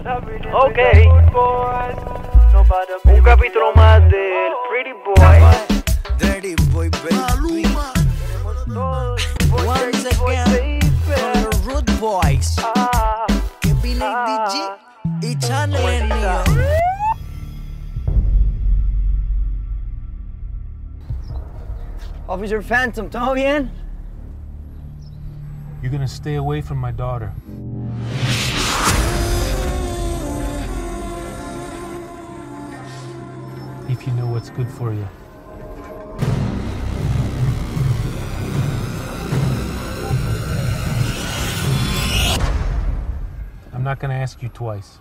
Ok. Un capítulo más del Pretty Boy. Dirty boy, baby. Once again, from the Root Boys. Ah, Kevin ADG y Channel en Neo. Officer Phantom, ¿todo bien? You're gonna stay away from my daughter. If you know what's good for you. I'm not gonna ask you twice.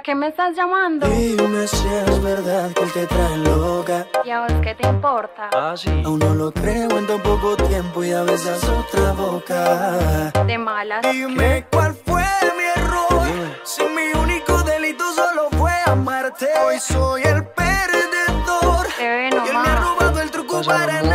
¿Para qué me estás llamando? Dime si es verdad que él te trae loca. ¿Y a vos qué te importa? Ah, sí. Aún no lo creo en tan poco tiempo y a veces otra boca. De malas. Dime cuál fue mi error. Si mi único delito solo fue amarte. Hoy soy el perdedor. Bebé, Y él me ha nomás. robado el truco Cosa para de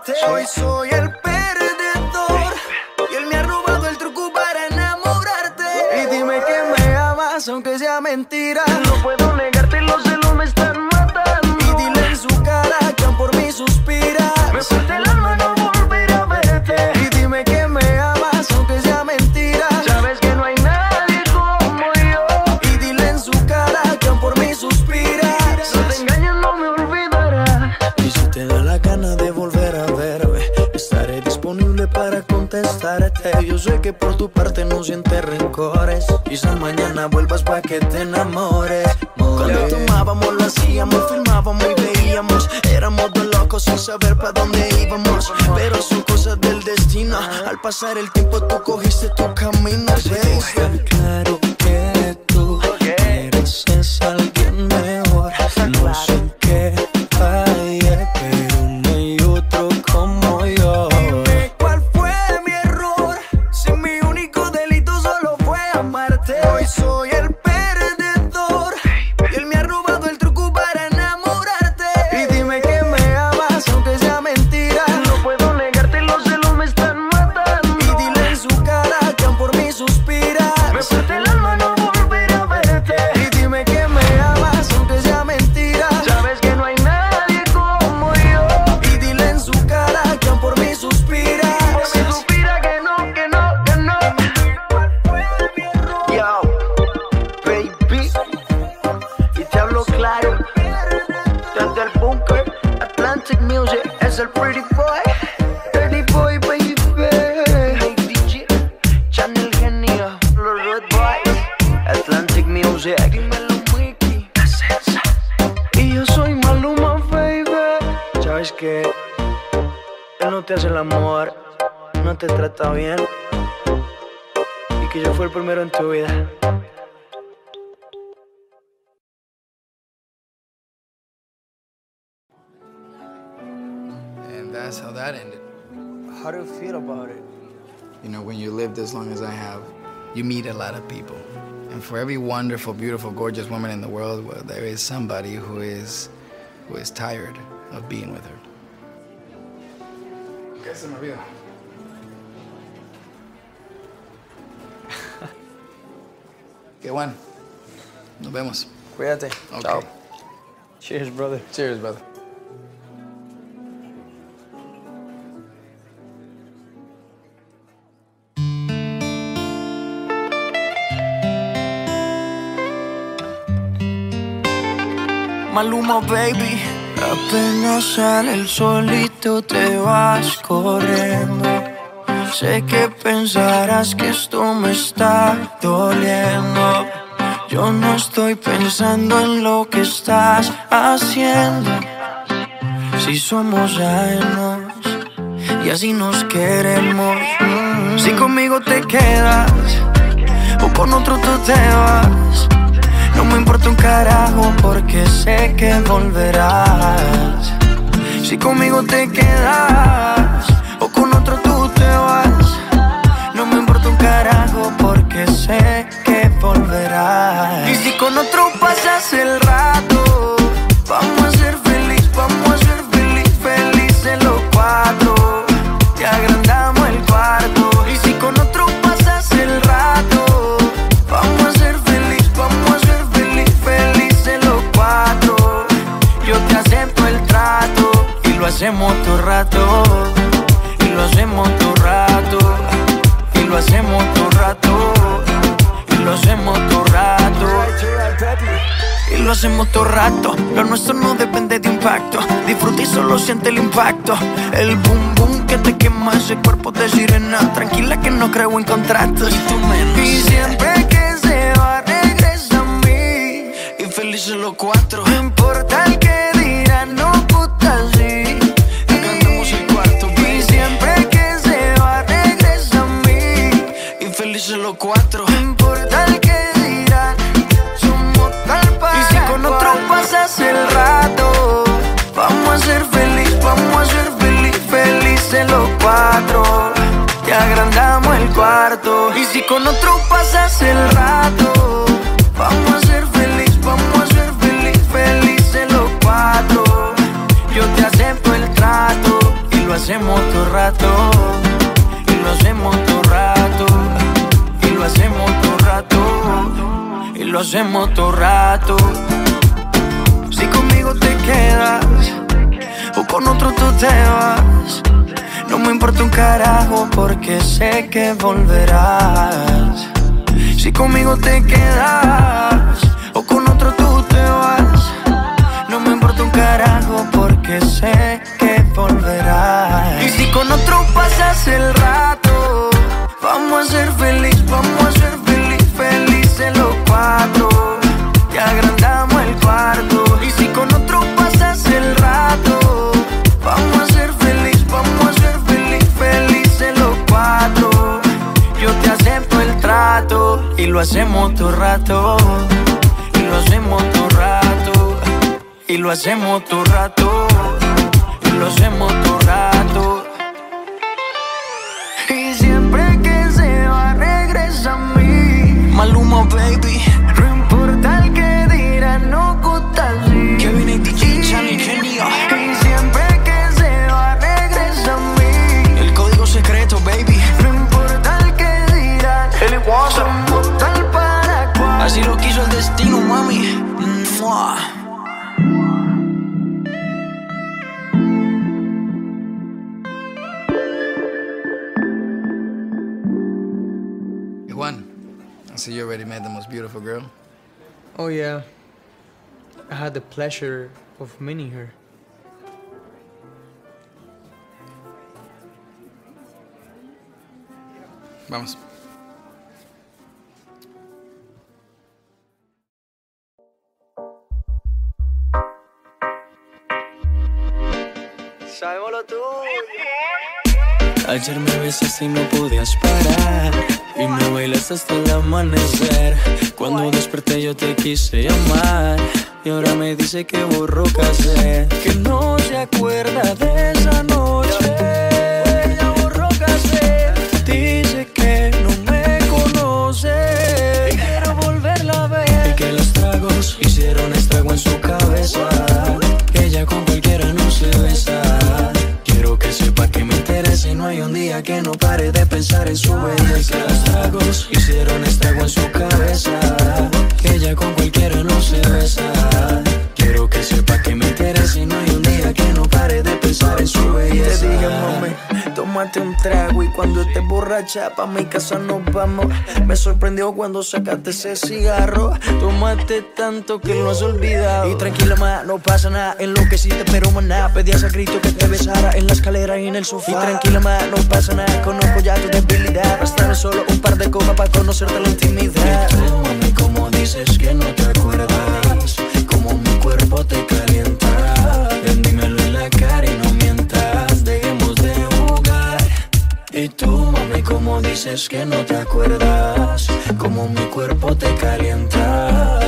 amarte. Hoy soy el perdedor. Y él me ha robado el truco para enamorarte. Y dime que me amas, aunque sea mentira. No puedo rencores. Quizás mañana vuelvas para que te enamores. Cuando tomábamos, lo hacíamos, filmábamos y veíamos. Éramos dos locos sin saber para dónde íbamos. Pero son cosas del destino. Al pasar el tiempo, tú cogiste tu camino. Claro que yo fui el primero en tu vida. And that's how that ended. How do you feel about it? You know, when you lived as long as I have, you meet a lot of people. And for every wonderful, beautiful, gorgeous woman in the world, well, there is somebody who is who is tired of being with her. ¿Qué se me olvidó? Qué bueno. Nos vemos. Cuídate. Okay. Chao. Cheers, brother. Cheers, brother. Maluma, baby. Apenas sale el solito te vas corriendo. Sé que pensarás que esto me está doliendo. Yo no estoy pensando en lo que estás haciendo. Si somos ajenos y así nos queremos. Si conmigo te quedas o con otro tú te vas. No me importa un carajo porque sé que volverás. Si conmigo te quedas con otro pasas el rato, vamos a ser lo hacemos todo rato. Lo nuestro no depende de impacto. Disfruta y solo siente el impacto. El boom boom que te quema ese cuerpo de sirena. Tranquila que no creo en contratos. Y tú menos. Y siempre que se va, regresa a mí. Y felices los cuatro. No importa el que Y si con otro pasas el rato, vamos a ser feliz, vamos a ser feliz, felices los cuatro. Yo te acepto el trato y lo hacemos todo rato. Y lo hacemos todo rato. Y lo hacemos todo rato. Y lo hacemos todo rato. Si conmigo te quedas o con otro tú te vas. Me importa un carajo porque sé que volverás. Si conmigo te quedas o con otro tú te vas. No me importa un carajo porque sé que volverás. Y si con otro pasas el rato, vamos a ser feliz, vamos a ser feliz, lo hacemos todo rato. Y lo hacemos todo rato. Y lo hacemos todo rato. Y lo hacemos todo rato. Y siempre que se va, regresa a mí. Maluma, baby. Oh, yeah. I had the pleasure of meeting her. Vamos. Sabemos lo tuyo. Ayer me besaste y no podías parar. Y me bailaste hasta el amanecer. Cuando desperté yo te quise llamar. Y ahora me dice que borró casé. Que no se acuerda de esa noche. Ya borró casé. Dice que no me conoce. Y quiero volverla a ver. Y que los tragos hicieron estrago en su cabeza. Que ella con cualquiera no se besa. Y no hay un día que no pare de pensar en su belleza. Que los tragos hicieron estrago en su cabeza. Que ella con cualquiera no se besa. Quiero que sepa que me interesa y no hay un día que no pare de pensar en su belleza. Te dije, mami, tómate un trago y cuando estés borracha pa' mi casa nos vamos. Me sorprendió cuando sacaste ese cigarro. Tómate tanto que lo has olvidado. Y tranquila, ma, no pasa nada. En lo que sí te pero maná. Pedías a grito que te besara en la escalera y en el sofá. Y tranquila, ma, no pasa nada. Conozco ya tu debilidad. Bastará solo un par de copas para conocerte la intimidad. Y tú, mami, como dices que no te acuerdas. Como mi cuerpo te calienta. Ven, dímelo en la cara y no mientas. Dejemos de jugar. Y tú, mami, como dices que no te acuerdas. Como mi cuerpo te calienta.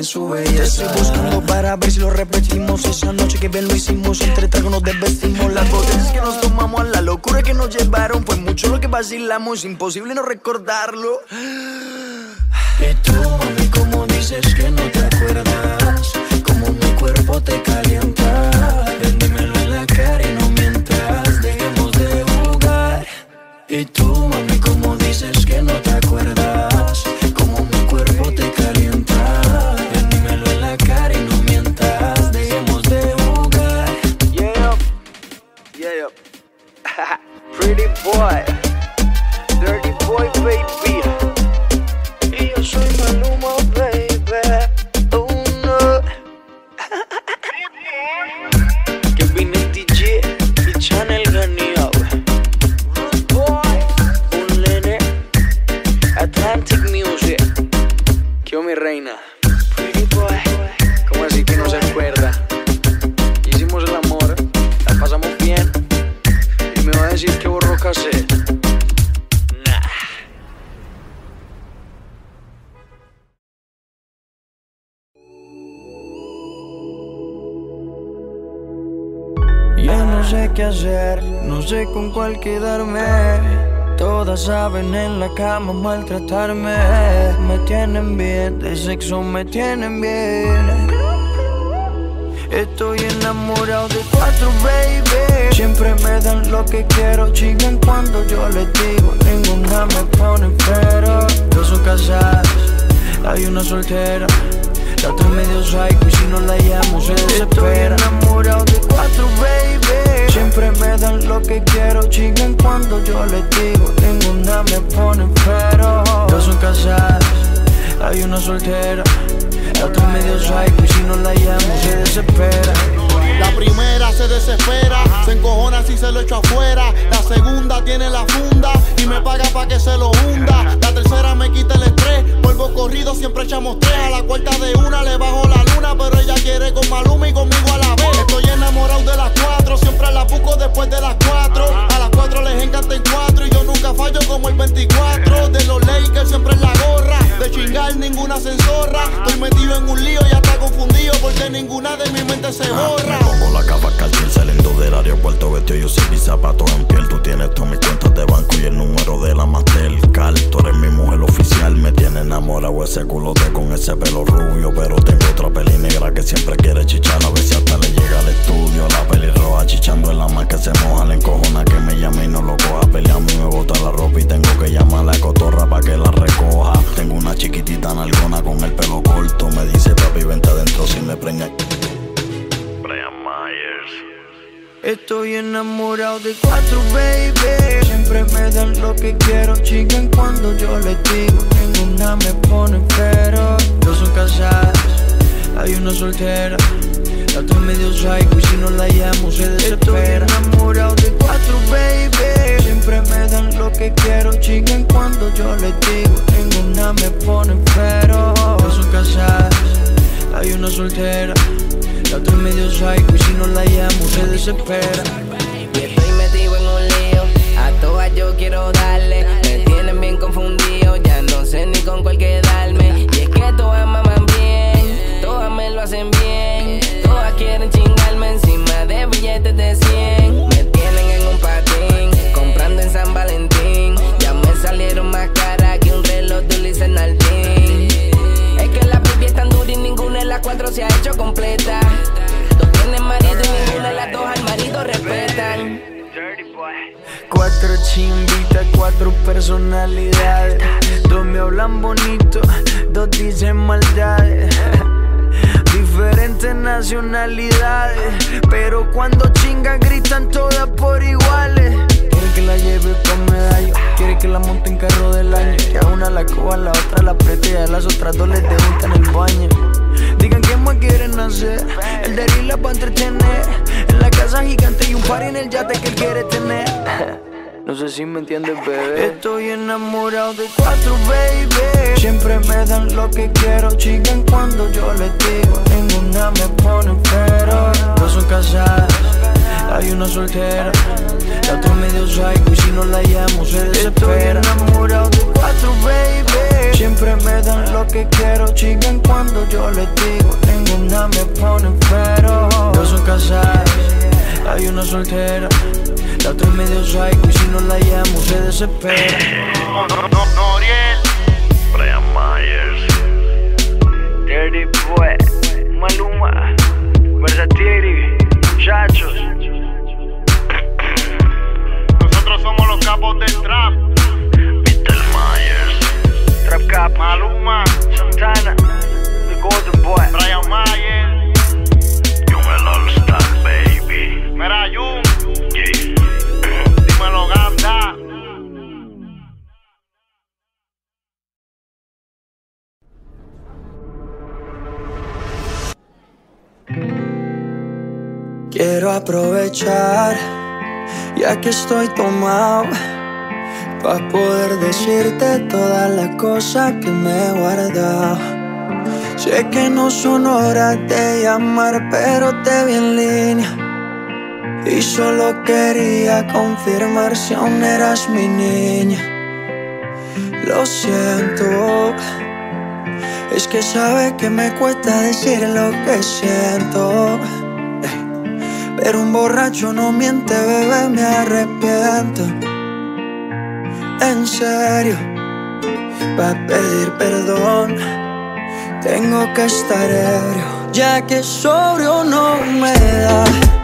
En estoy buscando para ver si lo repetimos. Esa noche que bien lo hicimos, entre tragos nos desvestimos. Las botellas que nos tomamos, la locura que nos llevaron. Fue mucho lo que vacilamos, imposible no recordarlo. Y tú, mami, como dices que no te acuerdas sé qué hacer, no sé con cuál quedarme. Todas saben en la cama maltratarme. Me tienen bien, de sexo me tienen bien. Estoy enamorado de cuatro, baby. Siempre me dan lo que quiero, chingan cuando yo les digo. Ninguna me pone pero. Dos son casadas, hay una soltera. La otra es medio psycho y si no la llamo se desespera. Estoy enamorado de cuatro, baby. Siempre me dan lo que quiero, chingan cuando yo les digo. Ninguna me pone pero. Dos son casadas, hay una soltera. La otra medio psycho y si no la llamo se desespera. La primera se desespera, se encojona si se lo echo afuera. La segunda tiene la funda y me paga pa' que se lo hunda. La tercera me quita el estrés, vuelvo corrido, siempre echamos tres. A la cuarta de una le bajo la luna, pero ella quiere con Maluma y conmigo a la vez. Estoy enamorado de las cuatro, siempre la busco después de las cuatro. A las cuatro les encanta el cuatro y yo nunca fallo como el 24. De los Lakers siempre en la gorra, de chingar ninguna se enzorra. Estoy metido en un lío y hasta confundido porque ninguna de mi mente se borra. Me pongo la capa calcín saliendo del aeropuerto Vestido yo sin mis zapatos en piel Tú tienes todas mis cuentas de banco y el número de la Mastercard Tú eres mi mujer oficial Me tiene enamorado ese culote con ese pelo rubio Pero tengo otra peli negra que siempre quiere chichar A ver si hasta le llega al estudio La peli roja chichando en la más que se moja La encojona que me llama y no lo coja Pelea a mí me bota la ropa y tengo que llamar a la cotorra pa' que la recoja Tengo chiquitita nalgona con el pelo corto Me dice papi vente adentro si me preña Brian Myers Estoy enamorado de cuatro, baby. Siempre me dan lo que quiero, chingan cuando yo les digo. Ninguna me pone pero. Dos son casadas, hay una soltera. La otra medio psycho y si no la llamo se desespera. Estoy enamorado de cuatro, baby. Siempre me dan lo que quiero, chingan cuando yo les digo. Ninguna me pone pero. Dos son casadas, hay una soltera. La otra es medio psycho y si no la llamo se desespera. desespera. Y estoy metido en un lío, a todas yo quiero darle. De 100. Me tienen en un patín, comprando en San Valentín. Ya me salieron más caras que un reloj de Ulises Nardín. Es que la baby es tan dura y ninguna de las cuatro se ha hecho completa. Dos tienen marido y ninguna de las dos al marido respetan. Cuatro chimbitas, cuatro personalidades. Dos me hablan bonito, dos dicen maldades. Diferentes nacionalidades, pero cuando chingan gritan todas por iguales. Quiere que la lleve con medallo, quiere que la monte en carro del año. Que a una la coja, a la otra la apriete y a las otras dos les debuta en el baño. Digan qué más quieren hacer, el de la va a entretener. En la casa gigante y un par en el yate que él quiere tener. No sé si me entiendes, bebé. Estoy enamorado de cuatro, baby. Siempre me dan lo que quiero, chican cuando yo les digo. Ninguna me pone pero. Dos son casadas, hay una soltera. La otra medio psycho y si no la llamo se desespera. Estoy enamorado de cuatro, baby. Siempre me dan lo que quiero, chican cuando yo les digo. Ninguna me pone pero. Dos son casadas, hay una soltera. La otra es medio psycho y si no la llamo se desespera. Noriel. Brian Myers. Dirty Boy, Maluma, Versatiri, Chachos. Nosotros somos los capos del trap. Mr. Myers. Trap Cap, Maluma, Santana, The Golden Quiero aprovechar, ya que estoy tomado, para poder decirte todas las cosas que me he guardado. Sé que no son horas de llamar, pero te vi en línea. Y solo quería confirmar si aún eras mi niña. Lo siento, es que sabe que me cuesta decir lo que siento. Pero un borracho no miente, bebé, me arrepiento. En serio, para pedir perdón, tengo que estar ebrio, ya que sobrio no me da.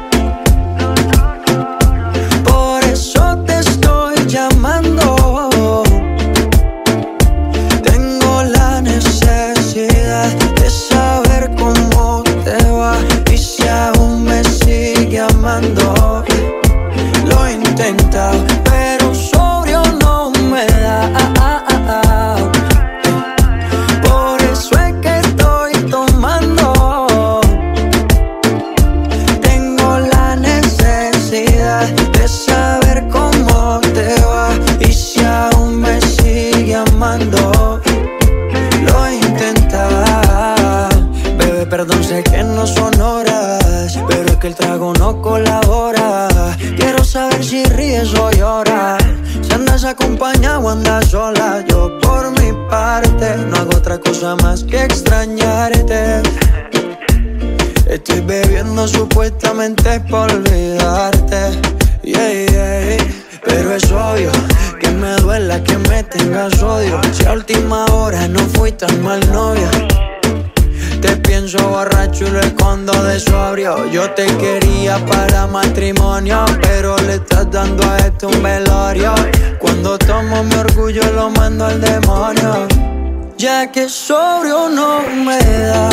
Yeah, yeah. Pero es obvio que me duela que me tengas odio. Si a última hora no fui tan mal novia. Te pienso borracho y lo escondo de sobrio. Yo te quería para matrimonio, pero le estás dando a esto un velorio. Cuando tomo mi orgullo lo mando al demonio. Ya que sobrio no me da.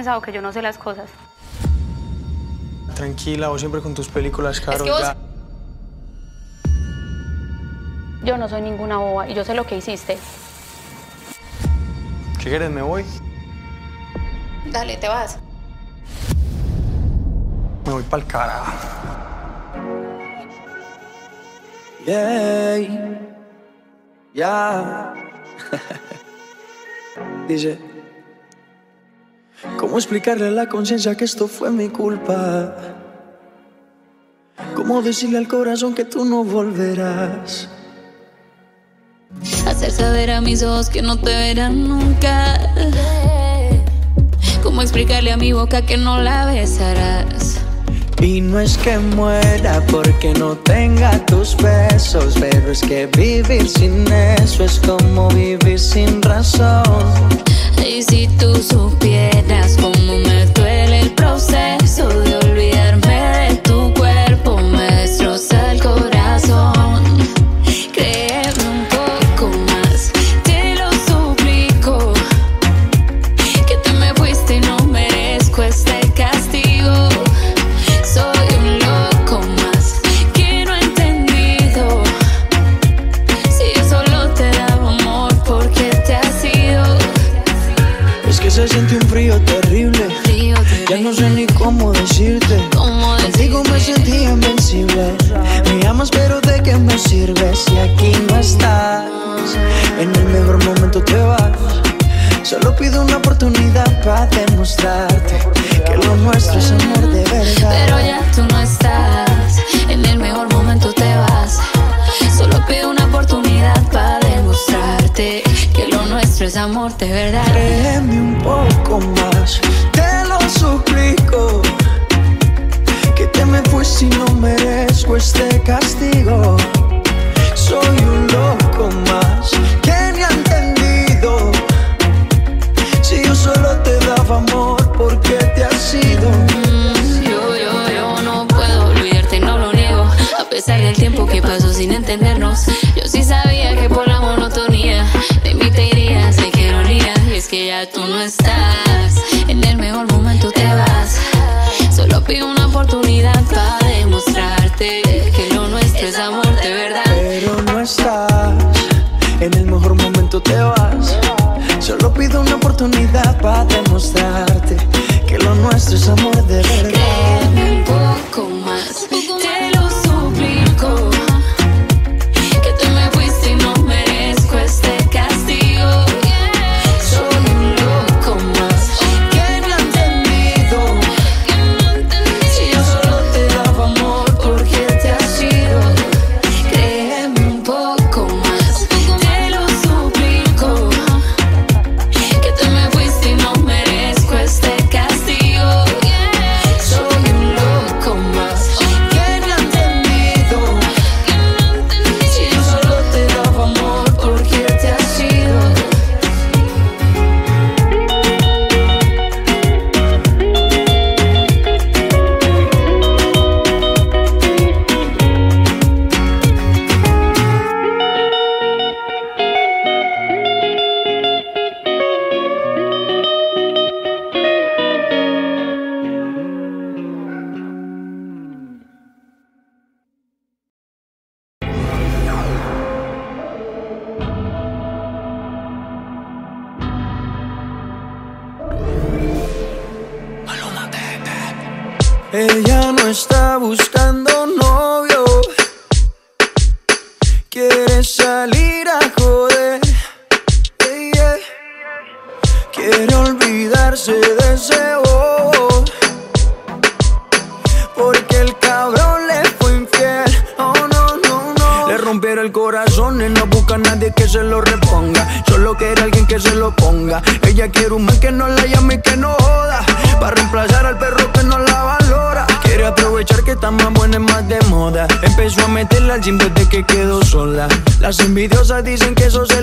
pensado que yo no sé las cosas. Tranquila, vos siempre con tus películas, Carol. Ya... Yo no soy ninguna boba y yo sé lo que hiciste. ¿Qué quieres? ¿Me voy? Dale, te vas. Me voy pa'l carajo. Yeah. Ya. Yeah. Dice... ¿Cómo explicarle a la conciencia que esto fue mi culpa? ¿Cómo decirle al corazón que tú no volverás? Hacer saber a mis ojos que no te verán nunca. ¿Cómo explicarle a mi boca que no la besarás? Y no es que muera porque no tenga tus besos, pero es que vivir sin eso es como vivir sin razón. Y si tú supieras cómo me parte.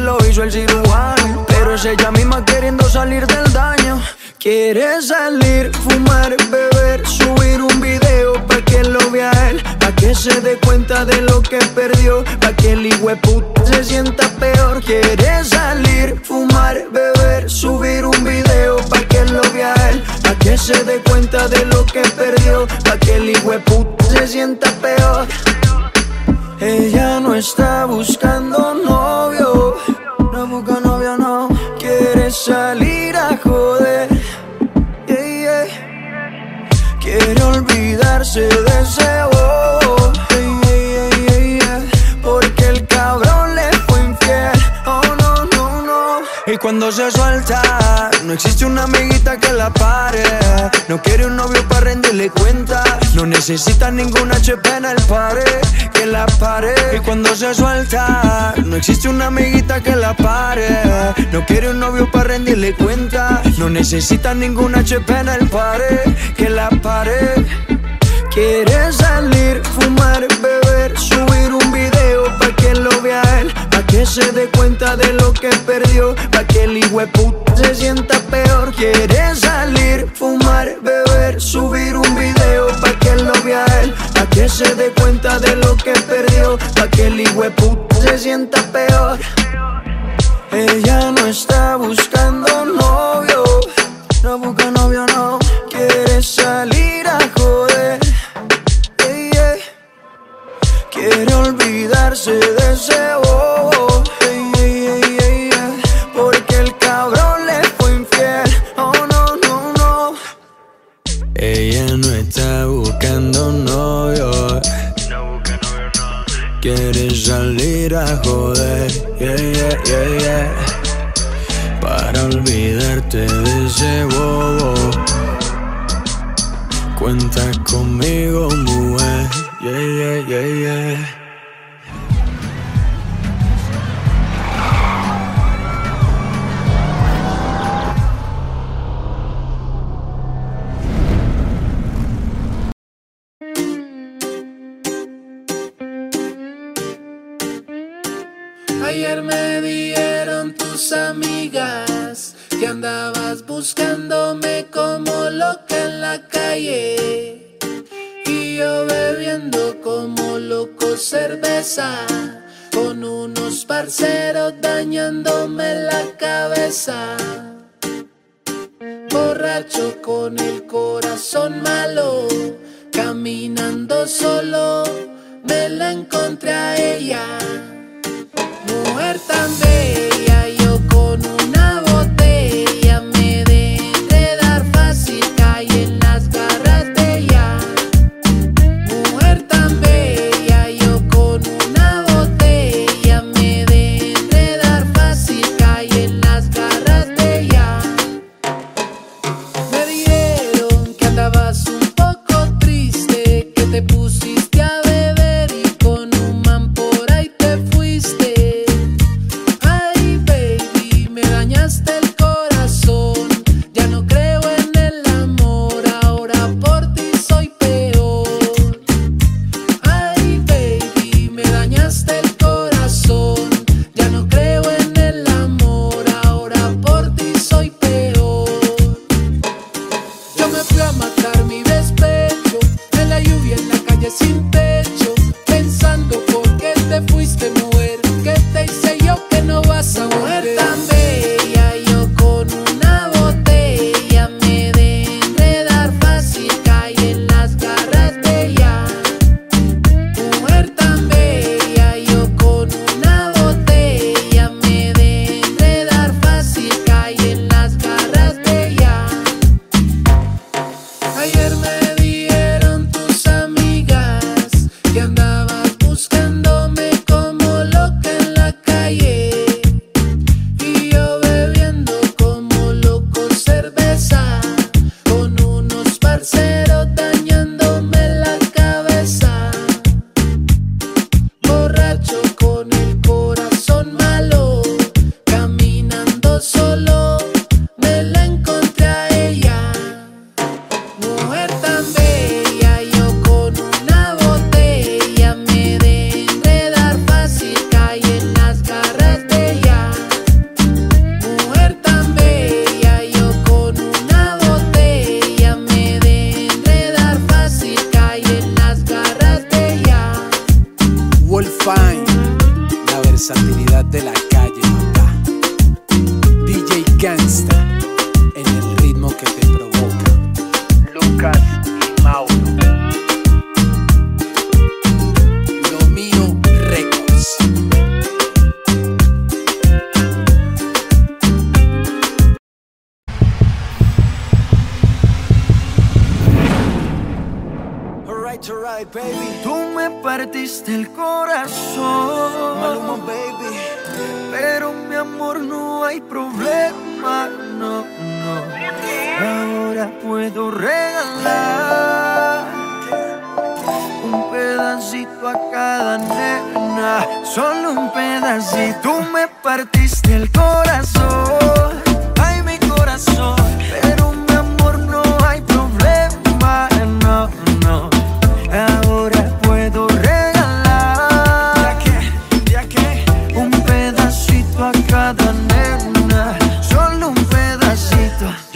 lo hizo el cirujano Pero es ella misma queriendo salir del daño. Quiere salir, fumar, beber, subir un video Pa' que lo vea él, pa' que se dé cuenta de lo que perdió Pa' que el puta se sienta peor. Quiere salir, fumar, beber, subir un video Pa' que lo vea él, pa' que se dé cuenta de lo que perdió Pa' que el puta se sienta peor. Ella no está buscando, no olvidarse de porque el cabrón le fue infiel. Oh no, no, no. Y cuando se suelta, no existe una amiguita que la pare. No quiere un novio para rendirle cuenta. No necesita ninguna HP en el pare que la pare. Y cuando se suelta, no existe una amiguita que la pare. No quiere un novio para rendirle cuenta. No necesita ninguna HP en el pare que la pare. Quiere salir, fumar, beber, subir un video pa' que lo vea él, pa' que se dé cuenta de lo que perdió, pa' que el puta se sienta peor. Quiere salir, fumar, beber, subir un video pa' que lo vea él, pa' que se dé cuenta de lo que perdió, pa' que el puta se sienta peor. Ella no está buscando novio, no busca novio, olvidarse de ese bobo. Yeah, yeah, yeah. Porque el cabrón le fue infiel. Oh no, no, no. Ella no está buscando novio. Quiere salir a joder. Yeah, yeah, yeah, yeah. Para olvidarte de ese bobo. Cuenta conmigo, mujer. Yeah, yeah, yeah, yeah. Con unos parceros dañándome la cabeza. Borracho con el corazón malo, caminando solo, me la encontré a ella.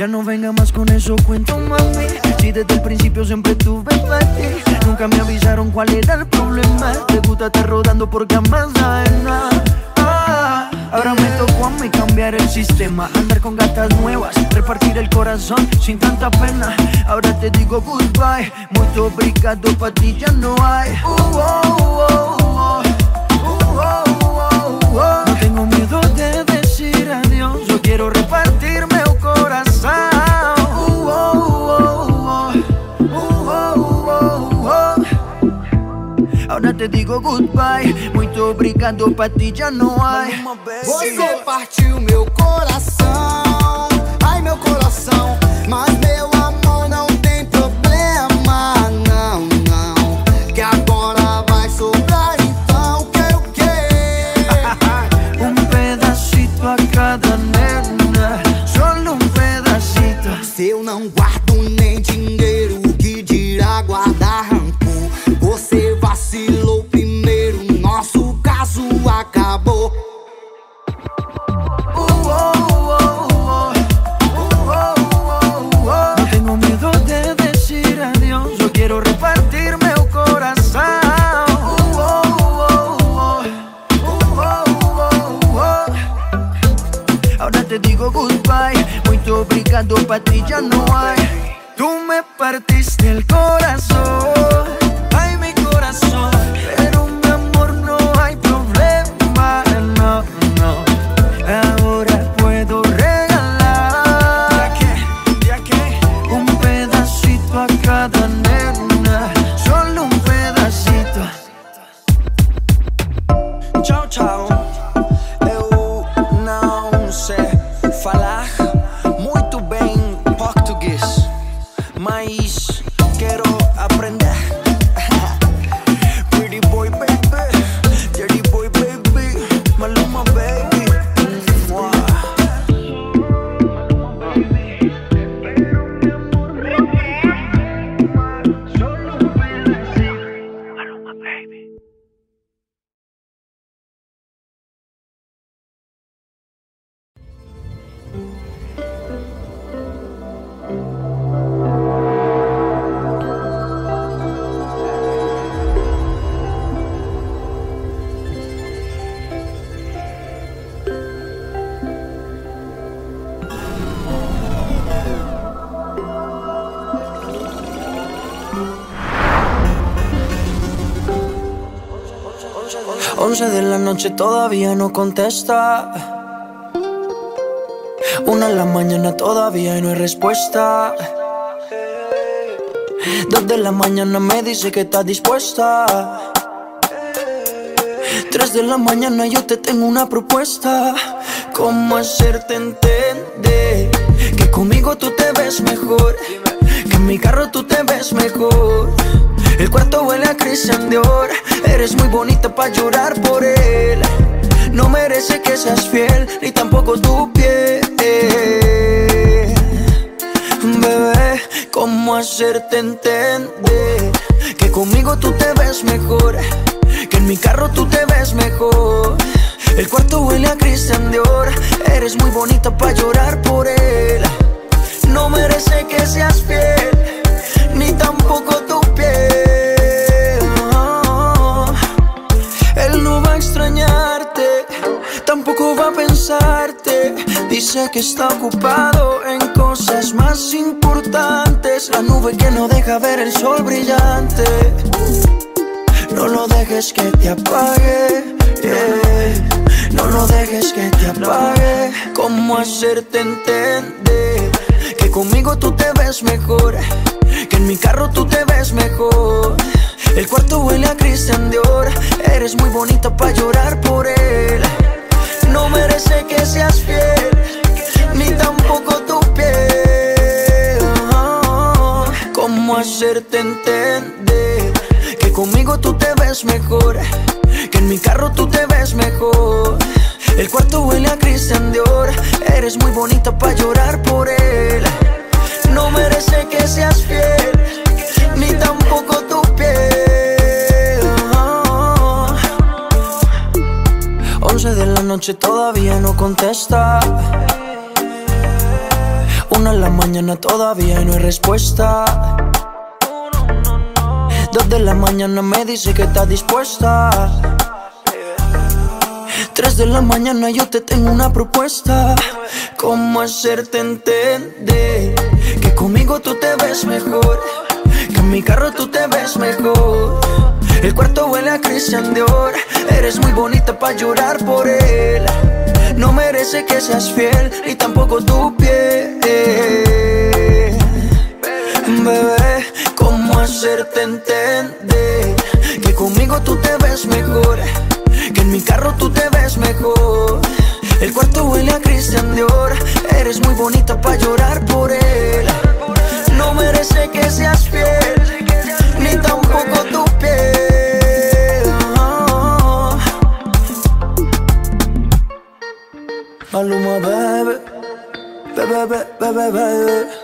Ya no venga más con eso, cuento mami. Si desde el principio siempre tuve ti, nunca me avisaron cuál era el problema. Te gusta estar rodando por camas ajenas. Ah, Ahora me tocó a mí cambiar el sistema Andar con gatas nuevas, repartir el corazón sin tanta pena Ahora te digo goodbye, muy obrigado pa' ti ya no hay Uh, oh, oh, oh. Te digo goodbye, muito obrigado pa' ti já não hay Você partiu meu coração, te digo goodbye, muito obrigado pa' ti ya no hay. Tú me partiste el corazón, 12 de la noche todavía no contesta. Una de la mañana todavía no hay respuesta. Dos de la mañana me dice que está dispuesta. Tres de la mañana yo te tengo una propuesta. ¿Cómo hacerte entender que conmigo tú te ves mejor? Que en mi carro tú te ves mejor. El cuarto huele a Christian Dior. Eres muy bonita para llorar por él. No merece que seas fiel, ni tampoco tu piel. Bebé, ¿cómo hacerte entender que conmigo tú te ves mejor? Que en mi carro tú te ves mejor. El cuarto huele a Christian Dior. Eres muy bonita para llorar por él. No merece que seas fiel, ni tampoco tu piel. Extrañarte, tampoco va a pensarte. Dice que está ocupado en cosas más importantes. La nube que no deja ver el sol brillante. No lo dejes que te apague. yeah. No lo dejes que te apague. ¿Cómo hacerte entender? Que conmigo tú te ves mejor. Que en mi carro tú te ves mejor. El cuarto huele a Christian Dior. Eres muy bonita para llorar por él. No merece que seas fiel, ni tampoco tu piel. ¿Cómo hacerte entender que conmigo tú te ves mejor? Que en mi carro tú te ves mejor. El cuarto huele a Christian Dior. Eres muy bonita para llorar por él. No merece que seas fiel, ni tampoco tu piel. 11 de la noche todavía no contesta. Una en la mañana todavía no hay respuesta. Dos de la mañana me dice que está dispuesta. Tres de la mañana yo te tengo una propuesta. ¿Cómo hacerte entender que conmigo tú te ves mejor? En mi carro tú te ves mejor. El cuarto huele a Christian Dior. Eres muy bonita para llorar por él. No merece que seas fiel, ni tampoco tu piel. Bebé, ¿cómo hacerte entender que conmigo tú te ves mejor? Que en mi carro tú te ves mejor. El cuarto huele a Christian Dior. Eres muy bonita para llorar por él. No merece que seas fiel, ni tampoco tu piel. Maluma, bebé, bebé, bebé, bebé.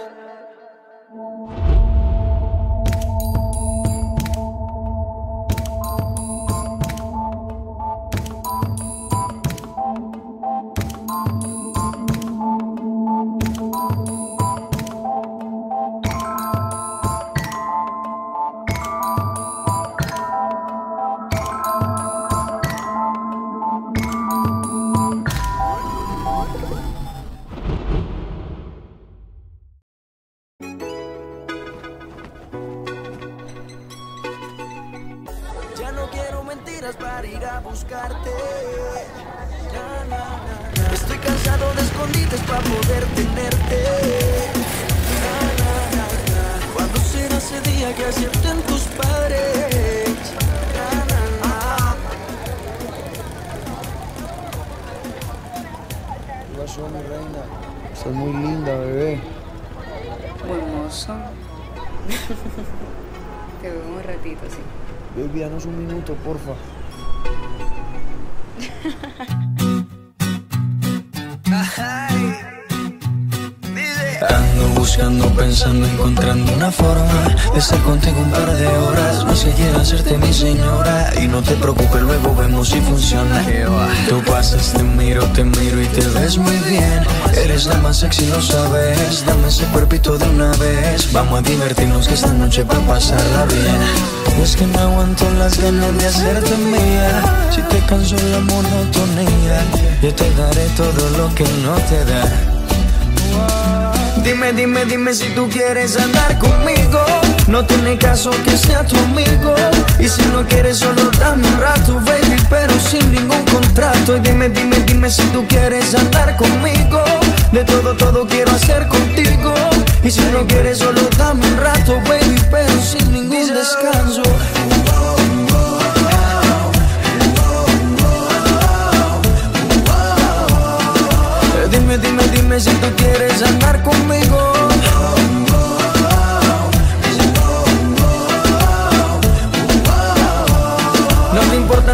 Pensando, encontrando una forma de estar contigo un par de horas. No sé, quiero hacerte mi señora. Y no te preocupes, luego vemos si funciona. Tú pasas, te miro, te miro y te ves muy bien. Eres la más sexy, lo sabes. Dame ese cuerpito de una vez. Vamos a divertirnos que esta noche va a pasarla bien. Es que no aguanto las ganas de hacerte mía. Si te canso la monotonía, yo te daré todo lo que no te da. Dime, dime, dime si tú quieres andar conmigo. No tiene caso que sea tu amigo. Y si no quieres, solo dame un rato, baby, pero sin ningún contrato. Y dime, dime, dime si tú quieres andar conmigo. De todo, todo quiero hacer contigo. Y si no quieres, solo dame un rato, baby, pero sin ningún descanso. Si tú quieres andar conmigo.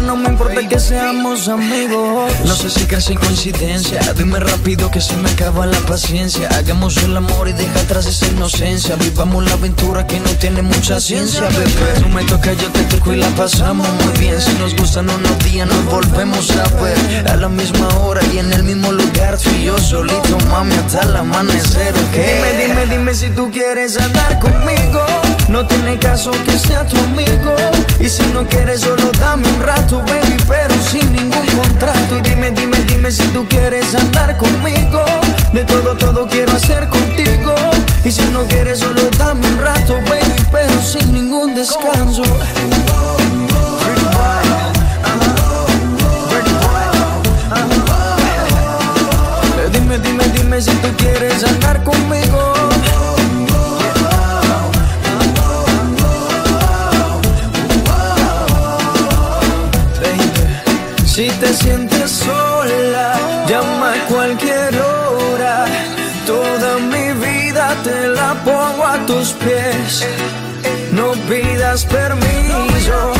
No me importa, no me importa que seamos amigos. No sé si casi coincidencia. Dime rápido que se me acaba la paciencia. Hagamos el amor y deja atrás esa inocencia. Vivamos la aventura que no tiene mucha ciencia, bebé. Tú me toca, yo te toco y la pasamos muy bien. Si nos gustan unos días, nos volvemos a ver. A la misma hora y en el mismo lugar. Tú y yo solito, mami, hasta el amanecer, ¿ok? Dime, dime, dime si tú quieres andar conmigo. No tiene caso que sea tu amigo. Y si no quieres, solo dame un rato, baby, pero sin ningún contrato. Y dime, dime, dime si tú quieres andar conmigo. De todo, todo quiero hacer contigo. Y si no quieres, solo dame un rato, baby, pero sin ningún descanso. Dime, dime, dime si tú quieres andar conmigo. Si te sientes sola, llama a cualquier hora. Toda mi vida te la pongo a tus pies. No pidas permiso,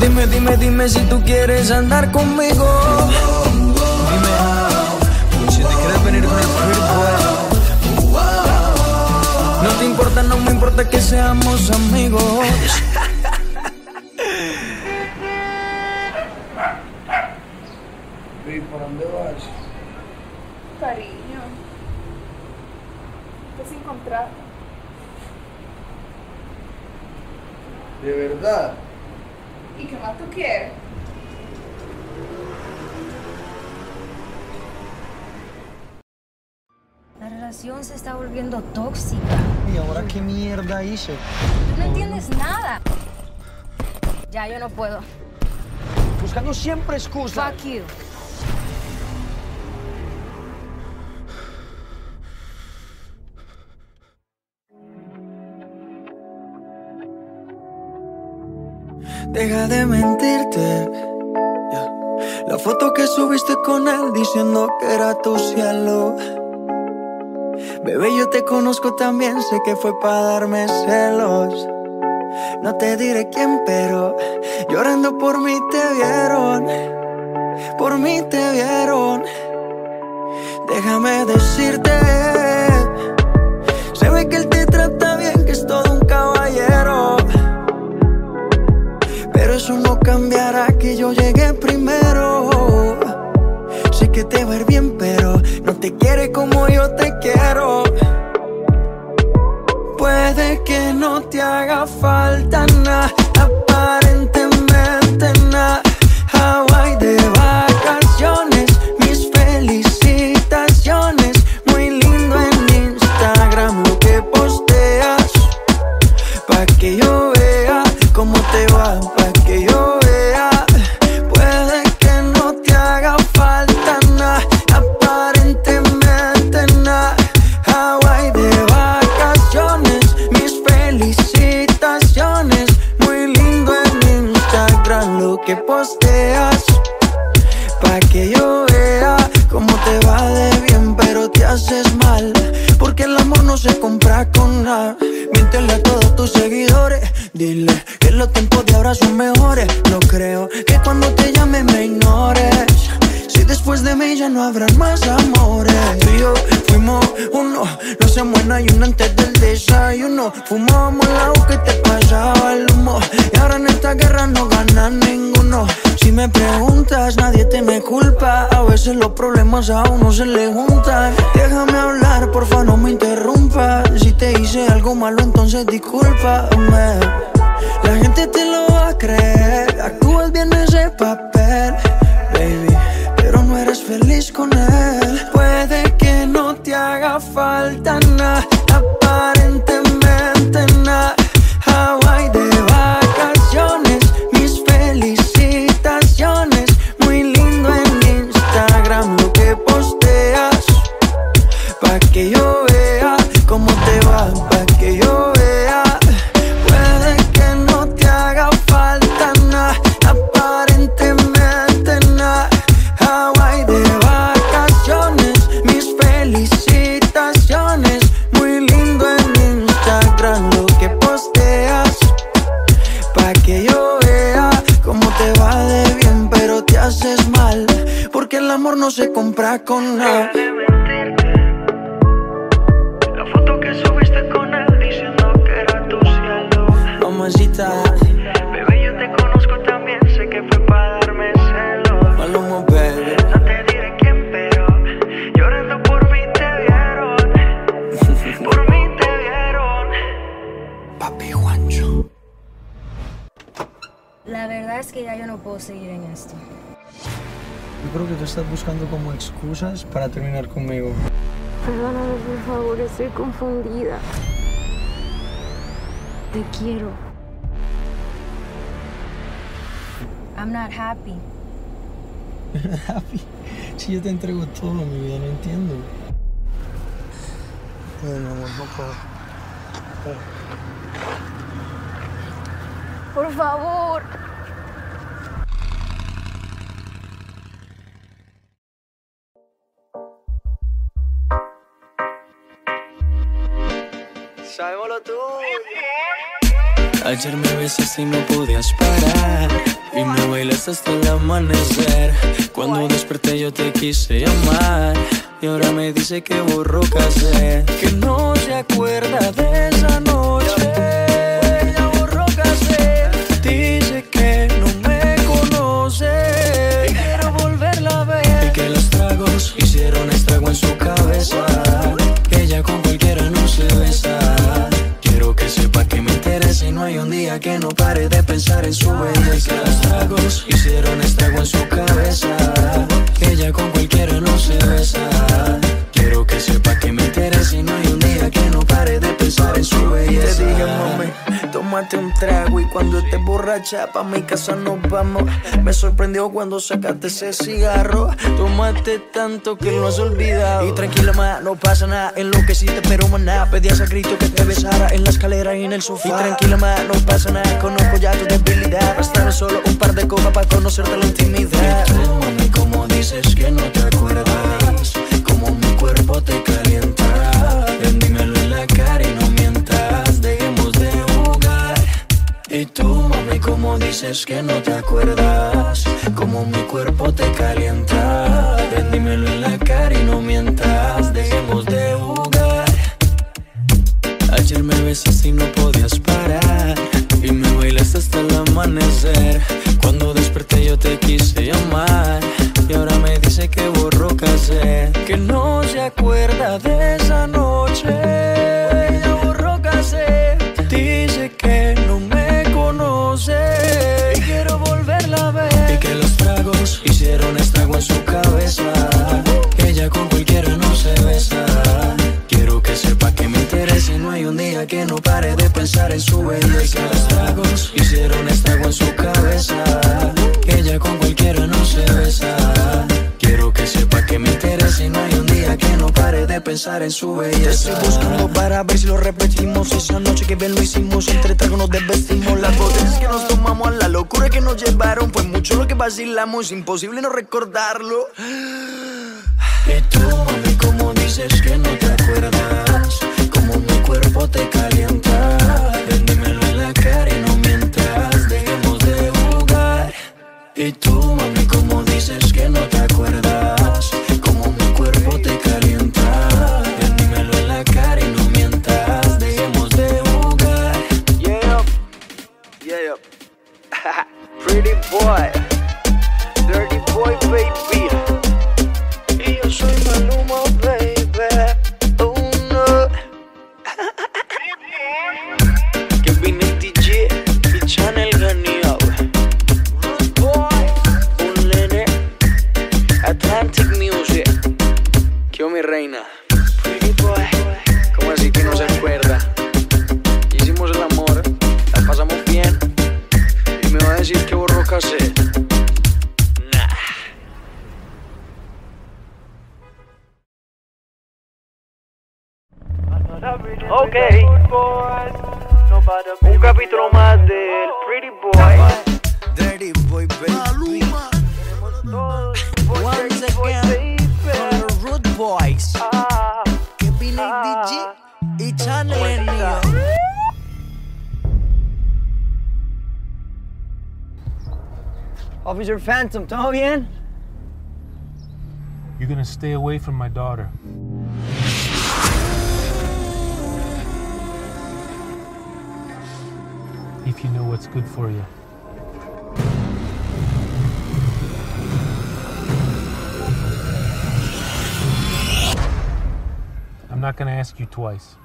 Dime, dime, dime si tú quieres andar conmigo. Dime si te quieres venir con el. No te importa, no me importa que seamos amigos. ¿Y por dónde vas? Cariño. Estás sin contrato. ¿De verdad? ¿Y qué más tú quieres? La relación se está volviendo tóxica. ¿Y ahora qué mierda hice? No entiendes nada. Ya, yo no puedo. Buscando siempre excusas. Fuck you. Deja de mentirte. La foto que subiste con él diciendo que era tu cielo. Bebé, yo te conozco también, sé que fue para darme celos. No te diré quién, pero llorando por mí te vieron. Por mí te vieron. Déjame decirte. Se ve que él te trata bien, que es todo cambiará que yo llegué primero. Sé que te va a ir bien, pero no te quiere como yo te quiero. Puede que no te haga falta nada, aparentemente habrán más amores. Tú y yo fuimos uno, no se muera y uno antes del desayuno. Fumábamos agua que te pasaba el humo. Y ahora en esta guerra no gana ninguno. Si me preguntas, nadie te me culpa. A veces los problemas a uno se le juntan. Déjame hablar, porfa, no me interrumpas. Si te hice algo malo, entonces discúlpame. Verdad es que ya yo no puedo seguir en esto. Yo creo que tú estás buscando como excusas para terminar conmigo. Perdóname, por favor, estoy confundida. Te quiero. I'm not happy. Happy. Si yo te entrego todo, mi vida, no entiendo. Bueno, amor, no puedo. Por favor. Ayer me besaste y no podías parar Y me bailaste hasta el amanecer. Cuando desperté yo te quise llamar Y ahora me dice que borró casé Que no se acuerda de esa noche día que no pare de pensar en su belleza. Los tragos hicieron estrago en su cabeza. Ella con cualquiera no se besa. Tómate un trago y cuando estés borracha pa' mi casa nos vamos. Me sorprendió cuando sacaste ese cigarro. Tomaste tanto que lo has olvidado. Y tranquila, ma, no pasa nada. En lo que hiciste, pero maná. Pedías a grito que te besara en la escalera y en el sofá. Y tranquila, ma, no pasa nada. Conozco ya tu debilidad. Bastará solo un par de copas para conocerte la intimidad. Y tú, mami, como dices que no te acuerdas. Dices que no te acuerdas. Como mi cuerpo te calienta. Ven, dímelo en la cara y no mientas. Dejemos de jugar. Ayer me besaste y no podías parar Y me bailaste hasta el amanecer Cuando desperté yo te quise llamar Y ahora me dice que borró casé Que no se acuerda de esa noche pensar en su belleza. estoy buscando para ver si lo repetimos. Esa noche que bien lo hicimos, entre tragos nos desvestimos. Las botellas que nos tomamos, a la locura que nos llevaron. Fue mucho lo que vacilamos, imposible no recordarlo. Y tú, mami, como dices que no te acuerdas. Como mi cuerpo te calienta. Ok. Un capítulo más del Pretty Boy. Dirty Boy, baby. Once again, con los Rude Boys. Que vine DJ y Channel. Officer Phantom, ¿todo bien? You're gonna stay away from my daughter. If you know what's good for you. I'm not gonna ask you twice.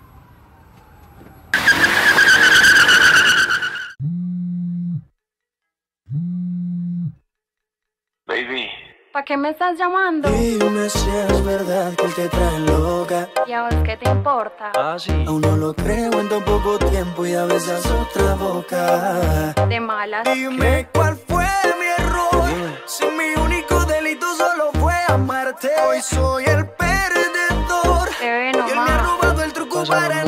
Qué me estás llamando? Dime si es verdad que él te trae loca. ¿Y a vos qué te importa? Ah, sí. Aún no lo creo en tan poco tiempo y a besas otra boca. De malas. Dime cuál fue mi error. Si mi único delito solo fue amarte. Hoy soy el perdedor. Bebé, Y él me ha robado el truco para.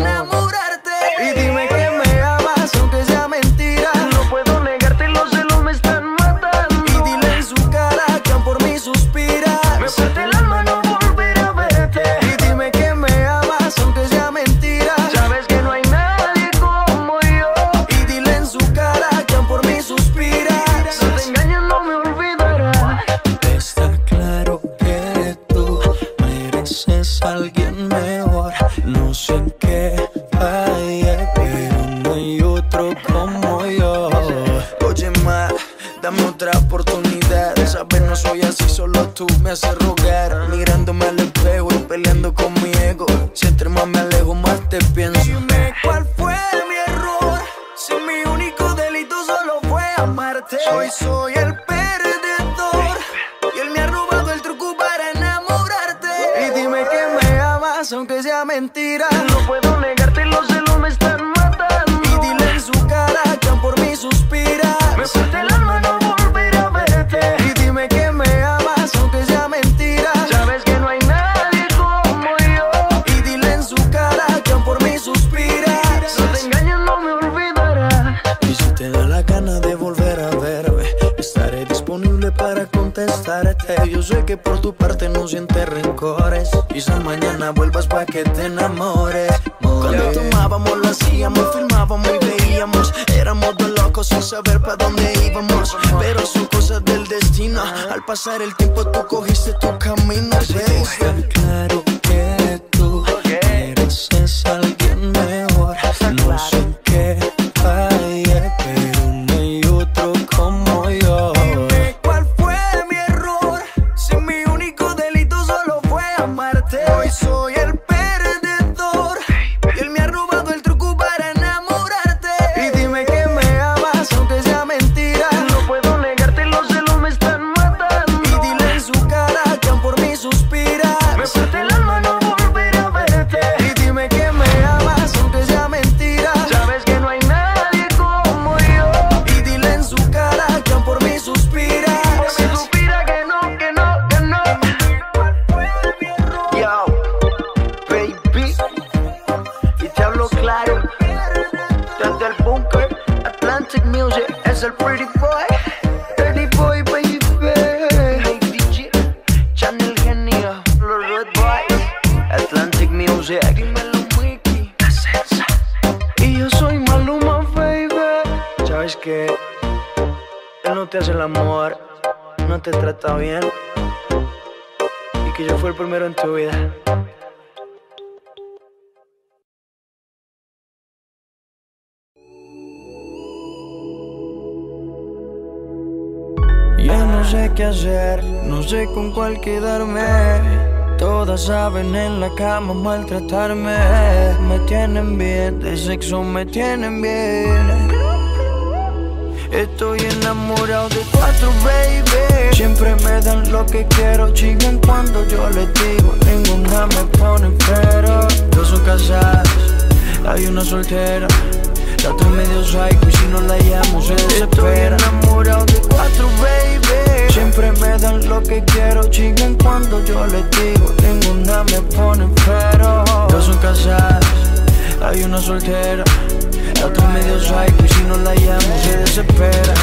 Me haces rogar. Mirándome al espejo y peleando con mi ego. Si entre más me alejo, más te pienso. Dime cuál fue mi error. Si mi único delito solo fue amarte. Hoy soy el perdedor. Y él me ha robado el truco para enamorarte. Y dime que me amas, aunque sea mentira. No puedo rencores. Quizás mañana vuelvas para que te enamores. Cuando tomábamos, lo hacíamos, filmábamos y veíamos. Éramos dos locos sin saber para dónde íbamos. Pero son cosas del destino. Al pasar el tiempo, tú cogiste tu camino. baby. Claro que tú mereces a que yo fui el primero en tu vida. Ya no sé qué hacer, no sé con cuál quedarme. Todas saben en la cama maltratarme. Me tienen bien, de sexo me tienen bien. Estoy enamorado de cuatro, baby. Siempre me dan lo que quiero, chingan cuando yo les digo. Ninguna me pone pero. Dos son casadas, hay una soltera. La otra medio psycho y si no la llamo se desespera. Estoy enamorado de cuatro, baby. Siempre me dan lo que quiero, chingan cuando yo les digo. Ninguna me pone pero. Dos son casadas, hay una soltera. Medio psycho y si no la llamo se desespera.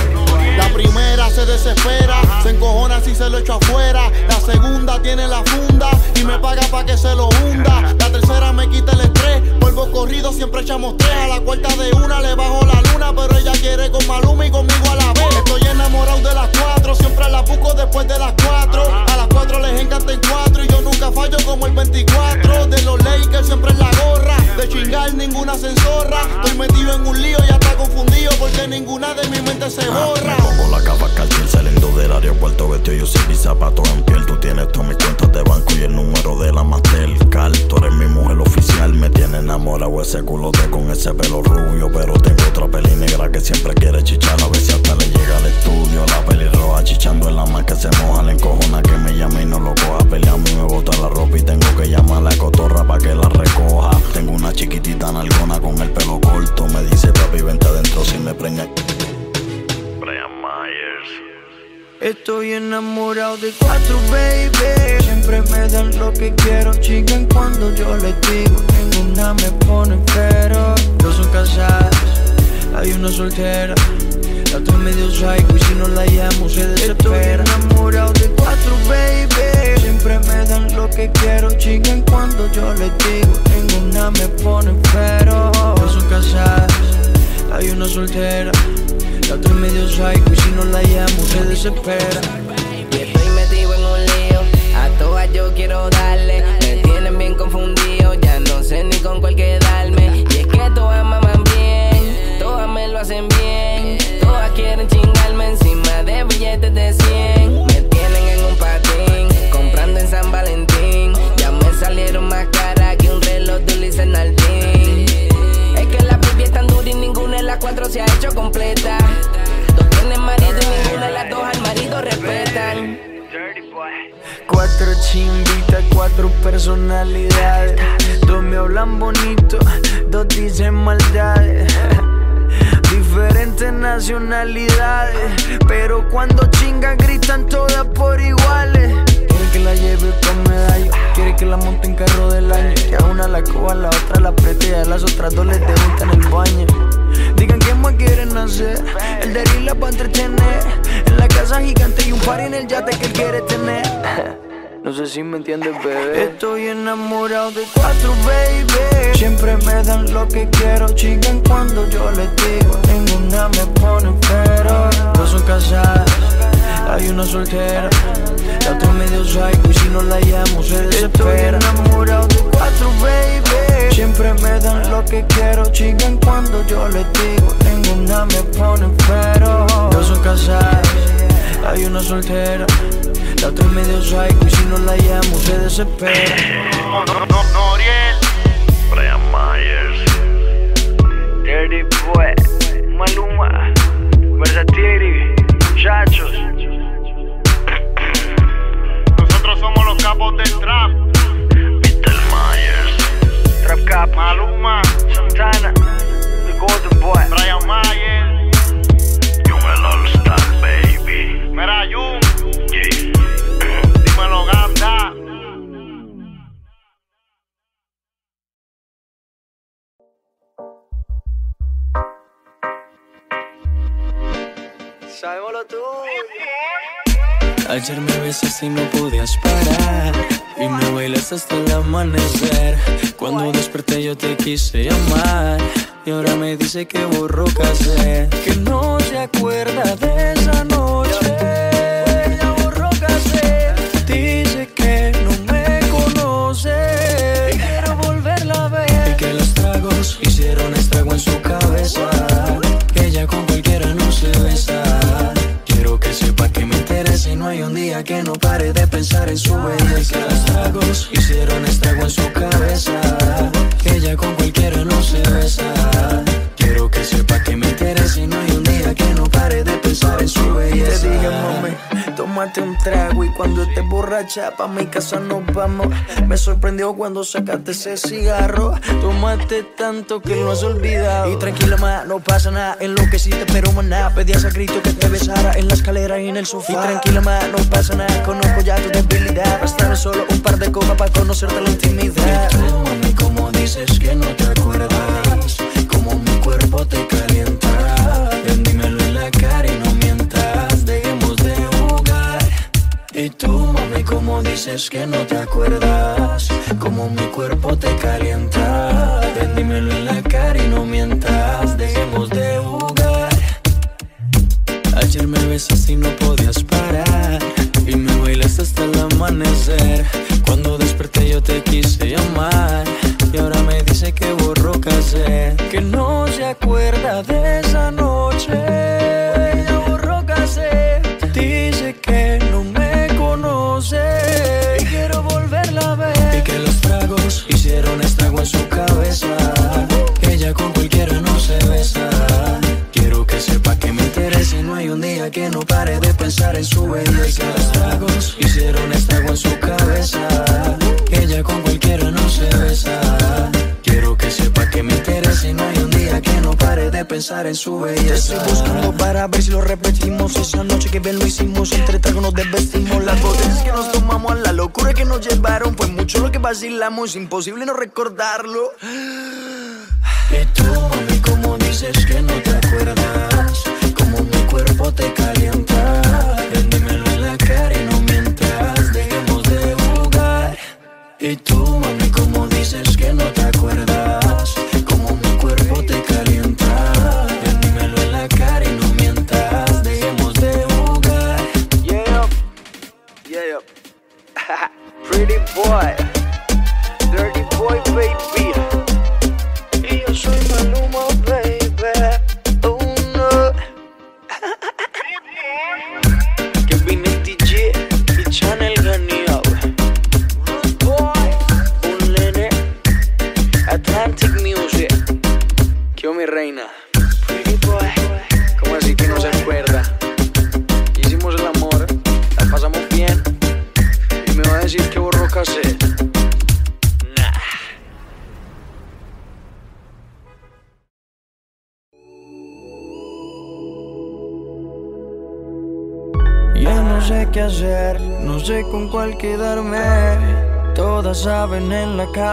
La primera se desespera, se encojona si se lo echo afuera. La segunda tiene la funda y me paga pa' que se lo hunda. La tercera me quita el estrés, vuelvo corrido, siempre echamos tres. A la cuarta de una le bajo la luna, pero ella quiere con Maluma y conmigo a la vez. Estoy enamorado de las cuatro, siempre las busco después de las cuatro. A las cuatro les encanta en cuatro y yo nunca fallo como el 24. De los Lakers siempre en la gorra, de chingar, ninguna se enzorra. Estoy metido en un lío, ya está confundido porque ninguna de mi mente se borra. Me pongo la capa cartier saliendo del aeropuerto Vestido yo sin mis zapatos en piel Tú tienes todas mis cuentas de banco y el número de la Mastercard Tú eres mi mujer oficial, me tiene enamorado ese culote con ese pelo rubio Pero tengo otra peli negra que siempre quiere chichar. A si hasta le llega al estudio La peli roja chichando en la más que se moja La encojona que me llame y no lo coja. Pelea a mí me bota la ropa y tengo que llamar a la cotorra pa' que la recoja. Tengo una chiquitita nalgona con el pelo corto Me dice papi vente adentro si me preña Brian Myers Estoy enamorado de cuatro, baby. Siempre me dan lo que quiero, chican cuando yo les digo. Ninguna me pone pero. Dos son casadas, hay una soltera. La otra medio psycho y si no la llamo se desespera. Estoy enamorado de cuatro, baby. Siempre me dan lo que quiero, chican cuando yo les digo. Ninguna me pone pero. Dos son casadas, hay una soltera. Y estoy metido en un lío, a todas yo quiero darle. Me tienen bien confundido, ya no sé ni con cuál quedarme. Y es que todas maman bien, todas me lo hacen bien. Todas quieren chingarme encima de billetes de 100. Me tienen en un patín, comprando en San Valentín. Ya me salieron más caras que un reloj de Ulises Nardín. Es que la pipi es tan dura y ninguna de las cuatro se ha hecho completa. Cuatro personalidades. Dos me hablan bonito, dos dicen maldades. Diferentes nacionalidades, pero cuando chingan gritan todas por iguales. Quiere que la lleve con medallo, quiere que la monte en carro del año. Que a una la coja, la otra la apriete a las otras dos les debuta en el baño. Digan que más quieren hacer, el de la para entretener. En la casa gigante y un par en el yate que él quiere tener. No sé si me entiendes, bebé. Estoy enamorado de cuatro, baby. Siempre me dan lo que quiero, chican cuando yo les digo. Ninguna me pone pero. Dos son casadas, hay una soltera. La otra medio psycho y si no la llamo se desespera. Estoy enamorado de cuatro, baby. Siempre me dan lo que quiero, chican cuando yo les digo. Ninguna me pone pero. Dos son casadas, hay una soltera. La otra es medio psycho y si no la llamo se desespera. Brian Myers Dirty Boy, Maluma, Versatiri, muchachos. Ayer me besaste y no podías parar. Y me bailaste hasta el amanecer. Cuando desperté yo te quise llamar. Y ahora me dice que borró casé Que no se acuerda de esa noche que no pare de pensar en su belleza. Los tragos hicieron estrago en su cabeza. Ella con cualquiera no se besa. Tómate un trago y cuando estés borracha pa' mi casa nos vamos. Me sorprendió cuando sacaste ese cigarro. Tomaste tanto que lo has olvidado. Y tranquila, ma, no pasa nada. En lo que hiciste, pero maná. Pedías a grito que te besara en la escalera y en el sofá. Y tranquila, ma, no pasa nada. Conozco ya tu debilidad. Bastarme solo un par de copas para conocerte la intimidad. Tú, mami, como dices que no te acuerdas, como mi cuerpo te calienta. Dices que no te acuerdas, como mi cuerpo te calienta. Ven, en la cara y no mientas, dejemos de jugar. Ayer me besaste y no podías parar Y me bailaste hasta el amanecer Cuando desperté yo te quise llamar en su belleza. estoy buscando para ver si lo repetimos. Esa noche que bien lo hicimos Entre tragos nos desvestimos. Las botellas que nos tomamos A la locura que nos llevaron. Fue mucho lo que vacilamos Imposible no recordarlo. Y tú, mami, como dices que no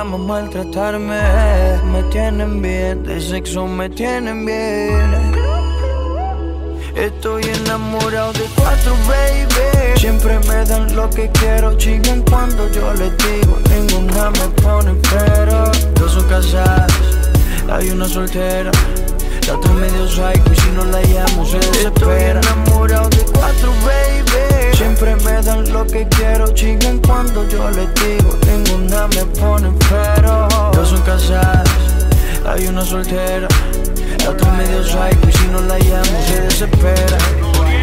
cama maltratarme. Me tienen bien, de sexo me tienen bien. Estoy enamorado de cuatro, baby. Siempre me dan lo que quiero, chingan cuando yo les digo. Ninguna me pone pero. Dos son casadas, hay una soltera. La otra medio psycho y si no la llamo se desespera. Estoy enamorado de cuatro, baby. Siempre me dan lo que quiero, chingan cuando yo les digo. Ninguna me pone pero. Dos son casadas, hay una soltera. La otra medio psycho y si no la llamo se desespera.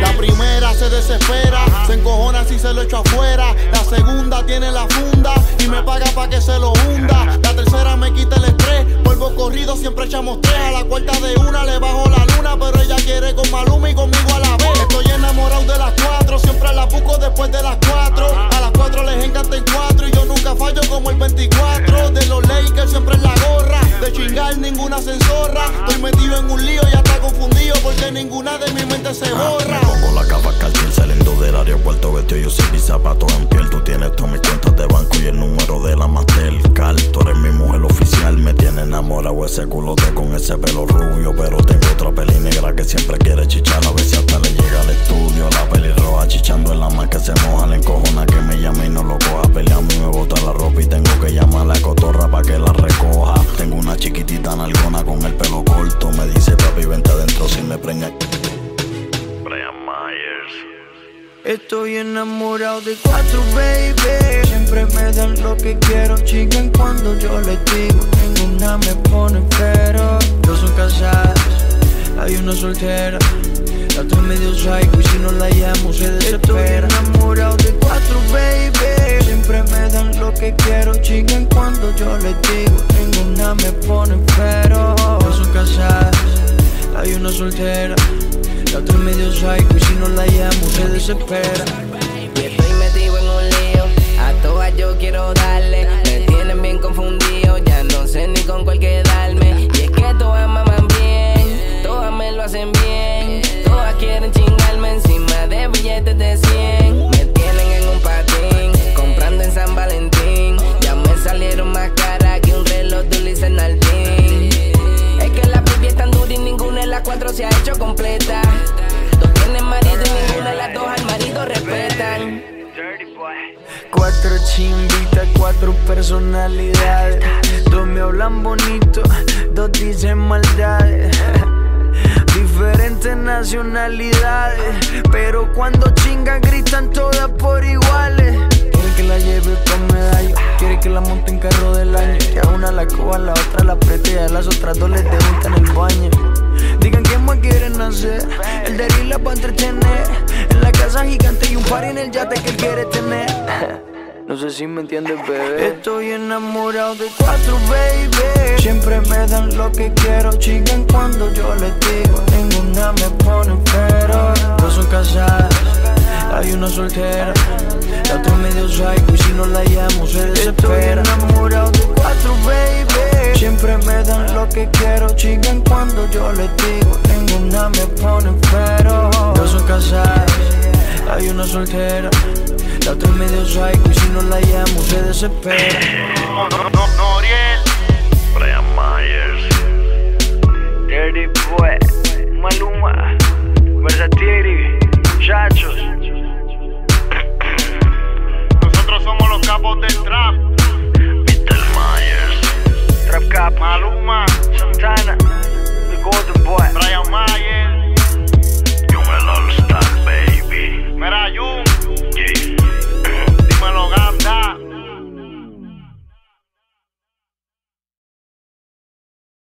La primera se desespera, se encojona si se lo echo afuera. La segunda tiene la funda y me paga pa' que se lo hunda. La tercera me quita el estrés, vuelvo corrido, siempre echamos tres. A la cuarta de una le bajo la luna, pero ella quiere con Maluma y conmigo a la vez. Estoy enamorado de las cuatro, siempre las busco después de las cuatro. A las cuatro les encanta en cuatro y yo nunca fallo como el 24. De los Lakers siempre en la gorra, de chingar ninguna censorra. Estoy metido en un lío y hasta confundido porque ninguna de mi mente se borra. Pongo la capa cartier saliendo del aeropuerto Vestido yo sin mis zapatos en piel Tú tienes todas mis cuentas de banco y el número de la Mastercard Tú eres mi mujer oficial. Me tiene enamorado ese culote con ese pelo rubio Pero tengo otra peli negra que siempre quiere chichar. A si hasta le llega al estudio La peli roja chichando en la más que se moja La encojona que me llame y no lo coja. Peleando y me bota la ropa y tengo que llamar a la cotorra pa' que la recoja. Tengo una chiquitita nalgona con el pelo corto Me dice papi vente adentro si me preña Brian Myers Estoy enamorado de cuatro, baby. Siempre me dan lo que quiero, chingan cuando yo les digo. Ninguna me pone pero. Dos son casadas, hay una soltera. La otra medio psycho y si no la llamo se desespera. Estoy enamorado de cuatro, baby. Siempre me dan lo que quiero, chingan cuando yo les digo. Ninguna me pone pero. Dos son casadas, hay una soltera. La otra medio psycho y si no la llamo se desespera. yo les digo, ninguna me pone pero Dos son casadas, hay una soltera, la otra es medio psycho y si no la llamo se desespera. Noriel, Brian Myers, Dirty Boy, Maluma, Versatiri, Chachos. Nosotros somos los capos del trap. Peter Myers, Trap Cap, Maluma, Santana. golden boy. Brian Mayer.